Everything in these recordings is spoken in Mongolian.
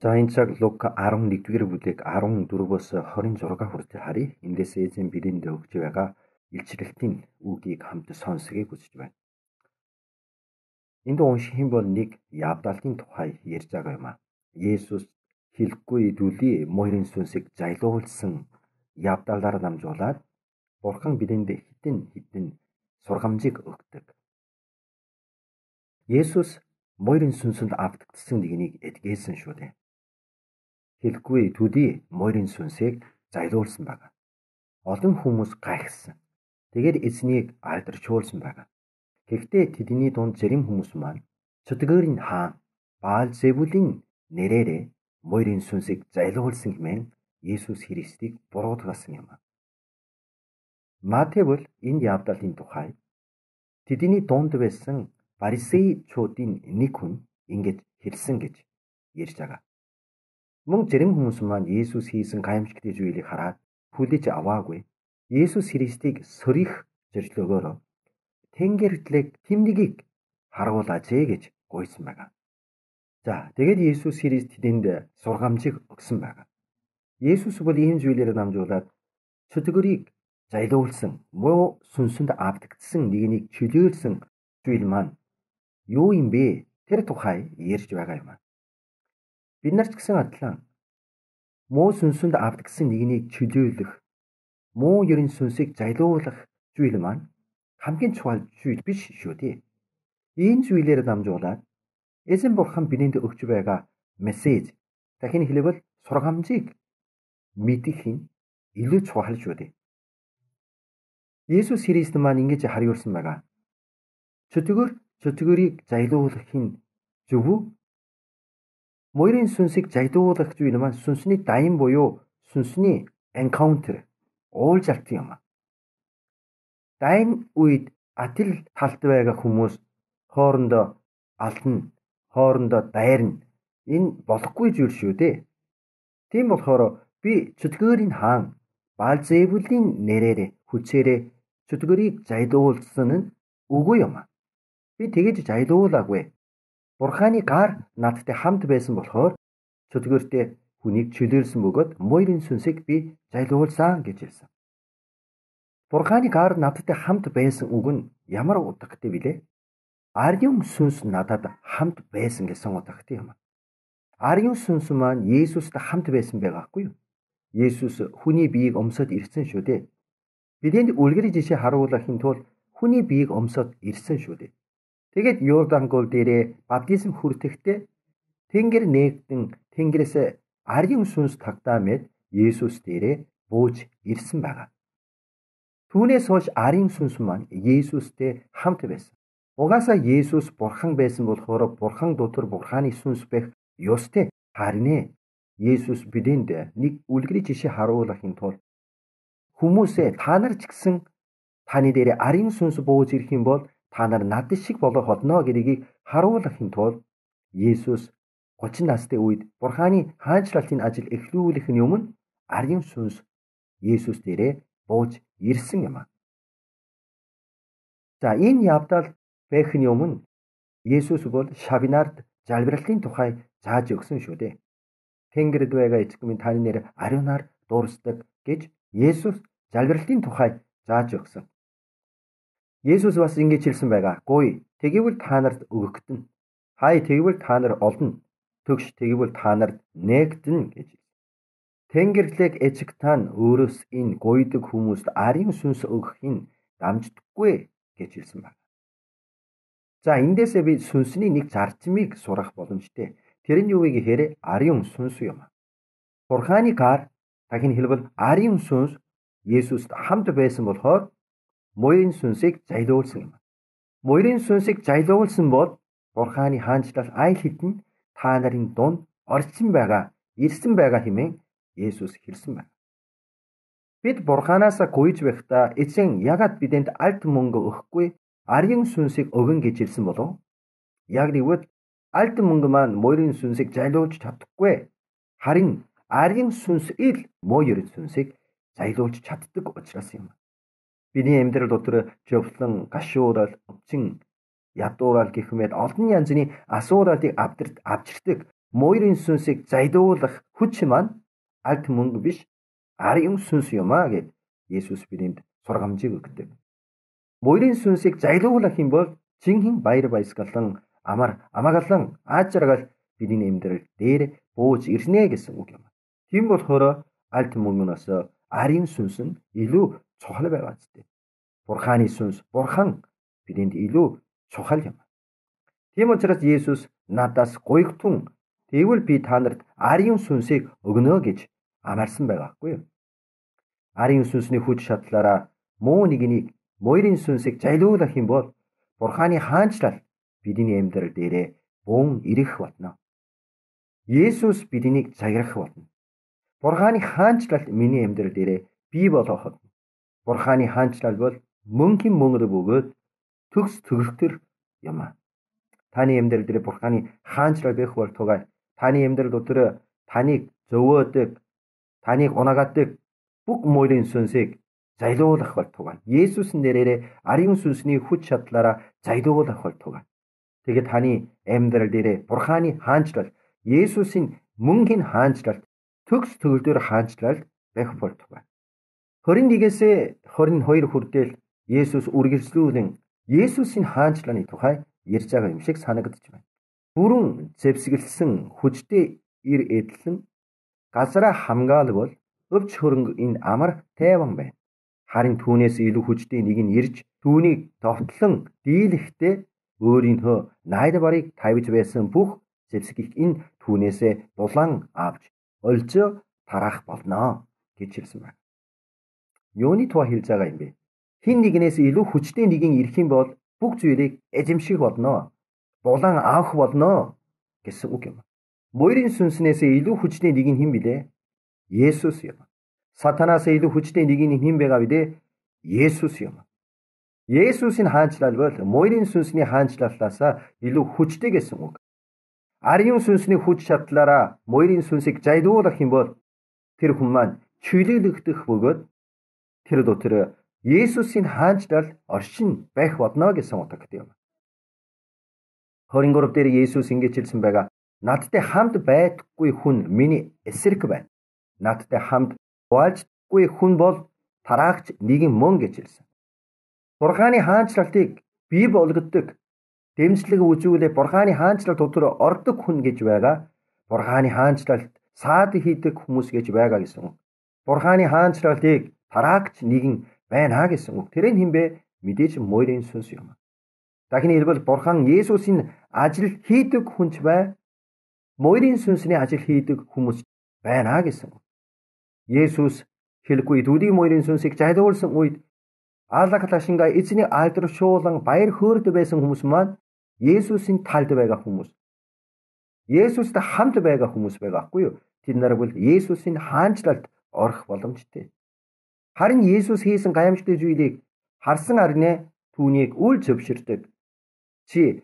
За энэ цаг Лук 11-р бүлэг 14-өөс 26 хүртэл харъя. Эндээс эзэн бидэнд өгч байгаа илчлэлтийн үгийг хамт сонсхийг хүсэж байна. Энд унших юм бол нэг явдалтын тухай ярьж байгаа юм а. Есүс хэлэхгүй дүлий морин сүнсийг зайлуулсан явдалаар намжуулаад Бурхан бидэнд хитэн хитэн сургамжийг өгдөг. Есүс морин сүнсэнд автагдсан нэгнийг эдгээсэн шүү дээ хэлэхгүй төдий морин сүнсийг зайлуулсан байна. Олон хүмүүс гайхсан. Тэгээд эзнийг алдаршуулсан байна. Гэхдээ тэдний дунд зарим хүмүүс маань Чөтгөрийн хаан Баал Зевүлийн нэрээрээ морин сүнсийг зайлуулсан хэмээн Есүс Христийг буруутгасан юм. Маттэвл энэ явдалын тухай тэдний дунд байсан фарисеучуудын нэг хүн ингэж хэлсэн гэж ярьж байгаа. Мөн зарим хүмүүс маань Есүс хийсэн гаймшигтын зүйлийг хараад хүлээж аваагүй. Есүс Христийг сөрих зорилгоор Тэнгэрлэг тэмнгийг харуулаач гэж гуйсан байна. За тэгээд Есүс Христ тэдэнд сургамжийг өгсөн байна. Есүс бол ийм зүйлээр намжуулаад чөтгөрийг зайлуулсан, муу сүнсэнд автагдсан нэгнийг чөлөөлсөн зүйл маань юу юм бэ? Тэр тухай ярьж байгаа юм аа. Бид нар ч гэсэн адилхан муу сүнсэнд автгсан нэгнийг чөлөөлөх, муу ерөн сүнсийг зайлуулах зүйл маань хамгийн чухал зүйл биш шүү дээ. Энэ зүйлээр дамжуулаад Эзэн бурхан бидэнд өгч байгаа мессеж дахин хэлбэл сургамжийг мэдэх нь илүү чухал шүү дээ. Есүс Христ маань ингэж хариулсан байгаа. Чөтгөр чөтгөрийг зайлуулах нь зөв үү? Морийн сүнсийг зайдуулах зүйл маань сүнсний дайм буюу сүнсний encounter уулзалт юм. Дайн үед атил талт байгаа хүмүүс хоорондоо алдна, хоорондоо дайрна. Энэ болохгүй зүйл шүү дээ. Тийм болохоор би чөтгөрийн хаан Балзевулийн нэрээр хүчээрээ чөтгөрийг зайлуулсан нь үгүй юм. Би тэгэж зайлуулаагүй. Бурханы гар надтай хамт байсан болохоор чөлгөөртэй хүнийг чөлөөлсөн бөгөөд мойрын сүнсийг би зайлуулсан гэж хэлсэн. Бурханы гар надтай хамт байсан үг нь ямар утгатай вүлээ? Арийн сүнс надад хамт байсан гэсэн утгатай юм. Арийн сүнс маань Есүстэй хамт байсан байгаахгүй юу? Есүс хүний биеийг өмсөд ирсэн шүү дээ. Бидэнд үлгэр жишээ харуулахын тулд хүний биеийг өмсөд ирсэн шүү дээ. Тэгээд Йордан гол дээрээ баптизм хүртэхдээ Тэнгэр нээгдэн Тэнгэрээс арийн сүнс тагтаа мэд Есүс дээрээ бууж ирсэн байгаа. Түүнээс хойш арийн сүнс маань Есүстэй хамт байсан. Угаасаа Есүс бурхан байсан болохоор бурхан дотор бурханы сүнс байх ёстой харин Есүс бидэнд нэг үлгэрийн жишээ харуулахын тулд хүмүүсээ та нар ч гэсэн таны дээр арийн сүнс бууж ирэх юм бол та нар над шиг болох болно гэдгийг харуулахын тулд Есүс 30 настай үед Бурханы хаанчлалтын ажил эхлүүлэх нь өмнө арийн сүнс Есүс дээрээ бууж ирсэн юм. За энэ явдал бэхний өмнө Есүс бол Шавинард залбиралтын тухай зааж өгсөн шүү дээ. Тэнгэрд байгаа эцэг минь таны нэр ариунаар дуурсдаг гэж Есүс залбиралтын тухай зааж өгсөн. Есүс бас ингэж хэлсэн байгаа. Гуй тэгвэл та нарт өгөгдөн. Хай тэгвэл та нар олно. Төгш тэгвэл та нарт нээгдэн гэж. Тэнгэрлэг эцэг тань өөрөөс энэ гуйдаг хүмүүст арын сүнс өгөх нь дамждаггүй гэж хэлсэн байна. За эндээсээ би сүнсний нэг зарчмыг сурах боломжтой. Тэр нь юу вэ гэхээр арын сүнс юм. Бурханы гар дахин хэлбэл арын сүнс Есүст хамт байсан болохоор морийн сүнсийг зайлуулсан юм. Морийн сүнсийг зайлуулсан бол Бурханы хаанчлал айл хитэн та нарын дунд орчин байгаа, ирсэн байгаа хэмээн Есүс хэлсэн байна. Бид Бурханаас гуйж байхдаа эзэн ягаад бидэнд алт мөнгө өгөхгүй арийн сүнсийг өгөн гэж хэлсэн болов? Яг нэгвэл алт мөнгө маань морийн сүнсийг зайлуулж чадахгүй. Харин арийн сүнс ил морийн сүнсийг зайлуулж чаддаг учраас юм. Бидний амьдрал дотор жовлон, гашуурал, өвчин, ядуурал гэх мэт олон янзны асуудлыг авчирдаг моёрын сүнсийг зайдуулах хүч маань алт мөнгө биш арын сүнс юм аа гэд Есүс бидэнд сургамжийг өгдөг. Моёрын сүнсийг зайлуулах юм бол жинхэнэ баяр баясгалан амар амагалан аажрагал бидний амьдрал дээр бууж ирнэ гэсэн үг юм. Тийм болохоор алт мөнгнөөс арын сүнс нь илүү чухал байгаа зү. Бурханы сүнс, бурхан бидэнд илүү чухал юм. Тийм учраас Есүс надаас гуйгтун тэгвэл би та нарт арын сүнсийг өгнө гэж амарсан байгаа хгүй юу? Арын сүнсний хүч шатлаараа муу нэгнийг моёрын сүнсийг зайлуулах юм бол Бурханы хаанчлал бидний амьдрал дээрээ бүүн ирэх болно. Есүс биднийг заграх болно. Бурханы хаанчлал миний амьдрал дээрээ бий болох болно. Бурханы хаанчлал бол мөнхийн мөнгөд бөгөөд төгс төгөлтөр юм аа. Таны амьдрал дээр Бурханы хаанчлал байх бол тугай таны амьдрал дотор таныг зовоодог, таныг унагаадаг бүх мөрийн сүнсийг зайлуулах болтугай. Есүсийн нэрээр арын сүнсний хүч чадлаараа зайлуулах болтугай. Тэгээд таны амьдрал дээрээ Бурханы хаанчлал, Есүсийн мөнхийн хаанчлал, төгс төгөлдөр хаанчлал байх болтугай. 21-ээс 22 хүртэл Есүс үргэлжлүүлэн Есүсийн хаанчлалын тухай ярьж байгаа юм шиг санагдаж байна. Бүрэн зэвсгэлсэн хүчтэй ир эдлэн газараа хамгаалвал өвч хөрөнгө энэ амар тайван байна. Харин түүнээс илүү хүчтэй нэг нь ирж түүнийг товтлон дийлэхдээ өөрийнхөө найд барыг тавьж байсан бүх зэвсгийг энэ түүнээсээ дулаан авч ольжо тараах болно гэж хэлсэн байна. Юуны тухай хэлж байгаа юм бэ? Хин нэгнээс илүү хүчтэй нэгэн ирэх юм бол бүх зүйлийг эзэмших болно. Дулаан авах болно гэсэн үг юм. Мөрийн сүнснээс илүү хүчтэй нэг нь хэн билээ? Есүс юм. Сатанаас илүү хүчтэй нэг нь хэн байгаа вэ? Есүс юм. Есүсийн хаанчлал бол морийн сүнсний хаанчлалаас илүү хүчтэй гэсэн үг. Арын сүнсний хүч чадлаараа морийн сүнсийг зайлуулах юм бол тэр хүн маань чөлөөлөгдөх бөгөөд тэр дотор Есүсийн хаанчлал оршин байх болно гэсэн утгатай юм. 23 дээр Есүс ингэж хэлсэн байгаа. Надтай хамт байдаггүй хүн миний эсрэг байна надтай хамт хуваалцдаггүй хүн бол тараагч нэгэн мөн гэж хэлсэн. Бурханы хаанчлалтыг бий болгодог дэмжлэг үзүүлээ Бурханы хаанчлал дотор ордог хүн гэж байгаа. Бурханы хаанчлалт саад хийдэг хүмүүс гэж байгаа гэсэн. Бурханы хаанчлалтыг тараагч нэгэн байна гэсэн үг. Тэр нь хинбэ? Мэдээж морийн сүнс юм. Дахин хэлбэл Бурхан Есүсийн ажил хийдэг хүнч бай. Морийн сүнсний ажил хийдэг хүмүүс байна гэсэн үг. Есүс хэлгүй төдий мөрийн сүнсийг зайлуулсан үед Аллаглашинга эзний алдаршуулан баяр хөөрд байсан хүмүүс маань Есүсийн талд байгаа хүмүүс. Есүстэй хамт байгаа хүмүүс байгаа хгүй юу? Тэд нар бол Есүсийн хаанчлалд орох боломжтой. Харин Есүс хийсэн гайхамшигт зүйлийг харсан арнэ түүнийг үл зөвшөрдөг. Чи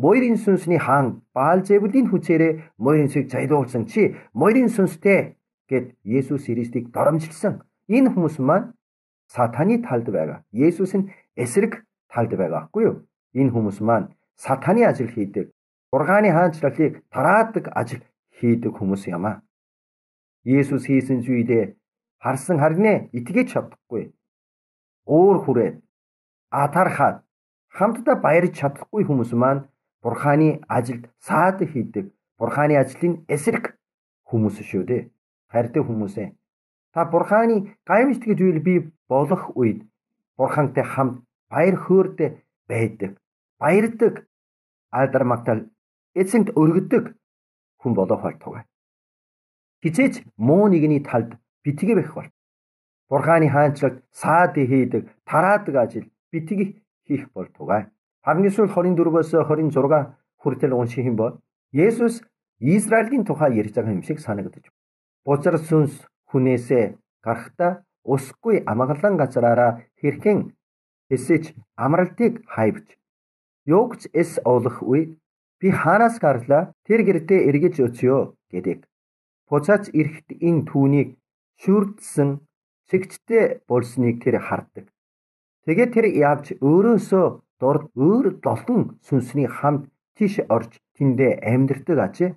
Мойрын сүнсний хаан Баалзебулийн хүчээрээ мойрын сүнсийг зайлуулсан чи мойрын сүнстэй гэд Есүс Христийг доромжилсан. Энэ хүмүүс маань сатаны талд байгаа. Есүс нь эсрэг талд байгаа хгүй юу? Энэ хүмүүс маань сатаны ажил хийдэг. Бурханы хаанчлалыг тараадаг ажил хийдэг хүмүүс юм аа. Есүс хийсэн зүйлээ харсан харнэ итгэж чадахгүй. Уур хүрээд атархаад хамтдаа баярж чадахгүй хүмүүс маань Бурханы ажилд саад хийдэг. Бурханы ажлын эсрэг хүмүүс шүү дээ. Харьдаг хүмүүсээ. Та бурханы гаймшигт зүйл бий болох үед бурхантай хамт баяр хөөртэй байдаг. Баярдаг. Алдар магтаал эцэнт өргөдөг хүн болох болтугай хизээч муу нэгний талд битгий байх бол бурханы хаанчлалд саад хийдэг тараадаг ажил битгий хийх болтугай хамгийн сүүл 24-өөс 26 хүртэл унших юм бол Есүс Израилийн тухай ярьж байгаа юм шиг санагдаж Бузар сүнс хүнээсээ гарахдаа усгүй амгалан газраараа хэрхэн эсэж амралтыг хайвч. Юугч эс олох үе би хаанаас гарлаа тэр гэртээ эргэж өчөө гэдэг. Буцаач эрэхт энэ түүнийг шүрдсэн цэгцтэй болсныг тэр хардаг. Тэгээд тэр явж өөрөөсөө дорд өөр долон сүнсний хамт тийш орж тэндээ амьдрдаг ажээ.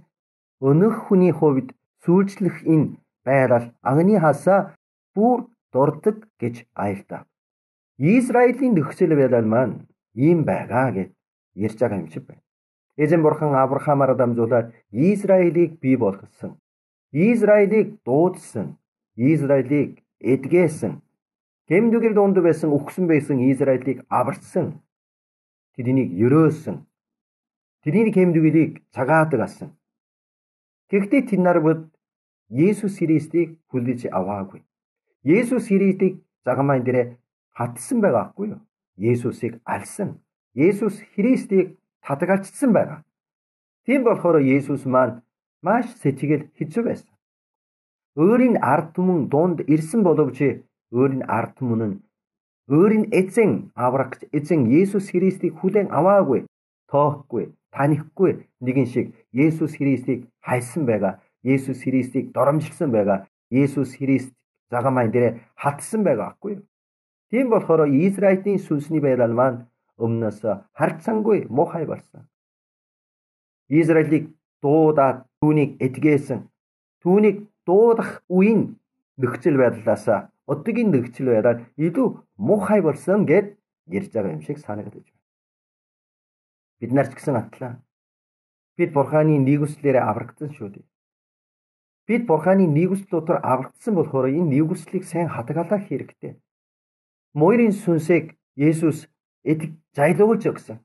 өнөх хүний хувьд сүүлжлэх энэ байрал анхны хасаа бүр дурдаг гэж айлтав. Израилийн нөхцөл байдал маань ийм байгаа гэж ярьж байгаа юм шиг байна. Эзэн бурхан Авраамаар дамжуулаад Израилийг бий болгосон. Израилийг дуудсан. Израилийг эдгээсэн. Гэмдүгэр дунд байсан өгсөн байсан Израилийг аварсан. Тэднийг ерөөсөн. Тэрийн гэмдүгэлийг цагаадаг асан. Гэхдээ тэд нар бод Есүс Христийг хүлээж аваагүй. Есүс Христийг загмайн дээрээ хатсан байгаа хгүй юу? Есүсийг алсан. Есүс Христийг татгалцсан байгаа. Тийм болохоор Есүс маань маш сэтгэл хэцүү байсан. Өөрийн ард түмэн дунд ирсэн боловч өөрийн ард түмэн нь өөрийн эзэн аврагч эзэн Есүс Христийг хүлээн аваагүй, тоохгүй, танихгүй нэгэн шиг Есүс Христийг хайсан байгаа. Есүс Христийг доромжилсан байгаа. Есүс Христ загамайн дээр хатсан байгаа аахгүй юу? Тийм болохоор Израилийн сүнсний байдал маань өмнөөс харцсангүй муухай болсон. Израилийг дуудаад түүнийг эдгээсэн. Түүнийг дуудах үеийн нөхцөл байдлаас одоогийн нөхцөл байдал илүү муухай болсон гэд ярьж байгаа юм шиг санагдаж байна. Бид нар ч гэсэн атлаа. Бид бурханы нэгүслээрээ аврагдсан шүү дээ. Бид бурханы нэгүсэл дотор аврагдсан болохоор энэ нэгүслийг сайн хадгалах хэрэгтэй. Мойрын сүнсийг Есүс эдэг зайлуулж өгсөн.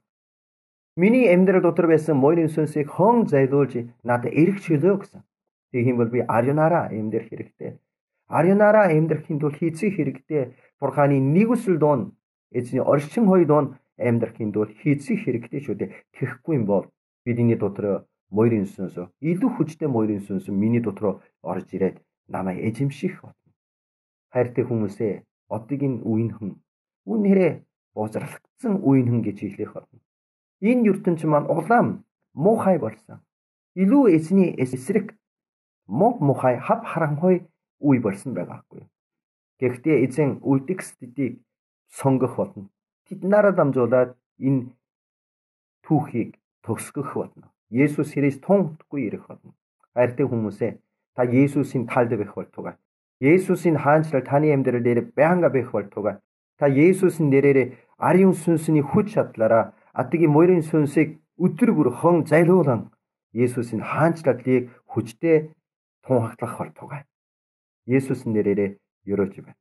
Миний амьдрал дотор байсан мойрын сүнсийг хон зайлуулж надад эргэж хөлөө гэсэн. Тийм бол би арионараа амьдрах хэрэгтэй. Арионараа амьдрахын тулд хийцэх хэрэгтэй. Бурханы нэгүсэл доон эзний орчин хой доон амьдрахын тулд хийцэх хэрэгтэй шүү дээ. Тэгэхгүй юм бол бидний дотор мойрын сүнс илүү хүчтэй мойрын сүнс миний дотроо орж ирээд намайг эзэмших болно. Хайртай хүмүүсээ одоогийн үеийнхэн үнээрээ бозралгдсан үеийнхэн гэж хэлэх болно. Энэ ертөнц маань улаан муухай болсон. Илүү эзний эсрэг мог мухай хав харанхуй үе болсон байгаа хгүй. Гэхдээ эзэн үлдгэсдийг сонгох болно. Тэд нараа дамжуулаад энэ түүхийг төгсгөх болно. Есүс Христ тунхдаггүй ирэх болно. Хайртай хүмүүсээ та Есүсийн талд байх болтугай. Есүсийн хаанчлал таны амьдрал дээр байнга байх болтугай. Та Есүсийн нэрээр ариун сүнсний хүч чадлаараа атгийн морийн сүнсийг өдөр бүр хон зайлуулан Есүсийн хаанчлалыг хүчтэй тунхаглах болтугай. Есүсийн нэрээр ерөөж байна.